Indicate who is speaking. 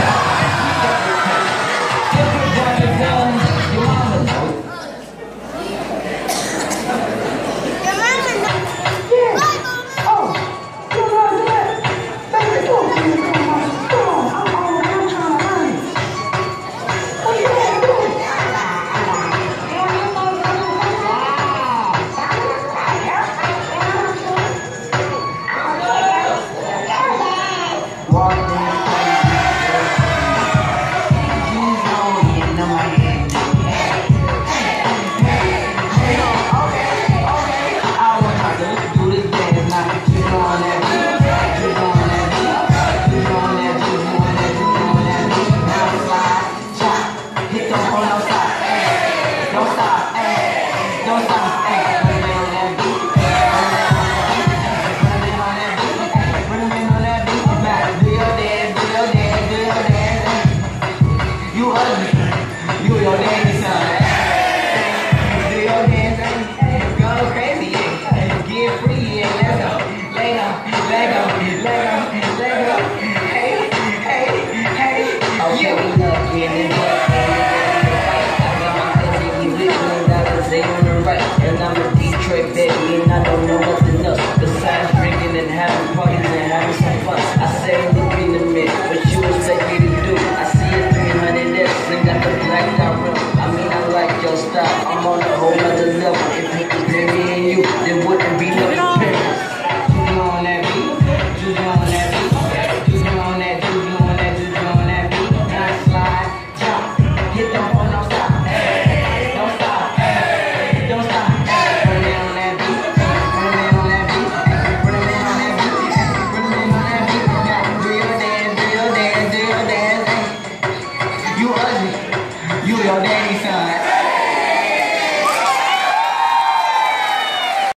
Speaker 1: Yeah. Lego, Lego, Lego. Hey, hey, hey.
Speaker 2: Oh, you love me and? And I'm a Detroit baby and I don't know nothing else Besides drinking and having parties and having some fun I
Speaker 1: say Grazie.